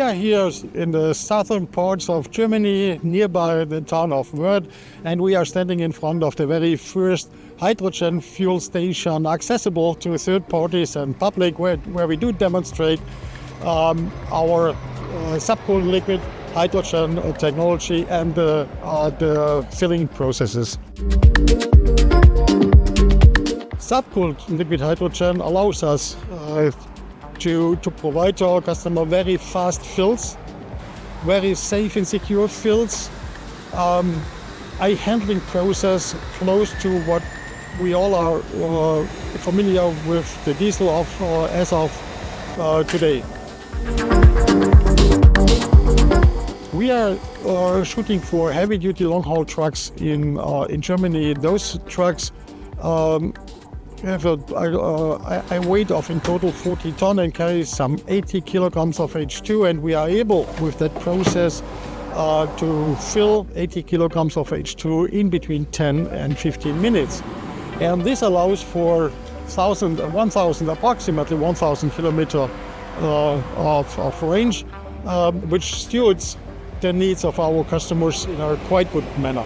are here in the southern parts of Germany, nearby the town of Wörth, and we are standing in front of the very first hydrogen fuel station accessible to third parties and public, where, where we do demonstrate um, our uh, subcooled liquid hydrogen technology and uh, uh, the filling processes. Subcooled liquid hydrogen allows us uh, to, to provide to our customer very fast fills, very safe and secure fills, um, a handling process close to what we all are uh, familiar with the diesel of uh, as of uh, today. We are uh, shooting for heavy-duty long-haul trucks in uh, in Germany. Those trucks um, a, a, weight of in total 40 ton and carry some 80 kilograms of H2, and we are able with that process uh, to fill 80 kilograms of H2 in between 10 and 15 minutes. And this allows for 1,000, 1,000 approximately 1,000 kilometer uh, of, of, range, um, which suits the needs of our customers in a quite good manner.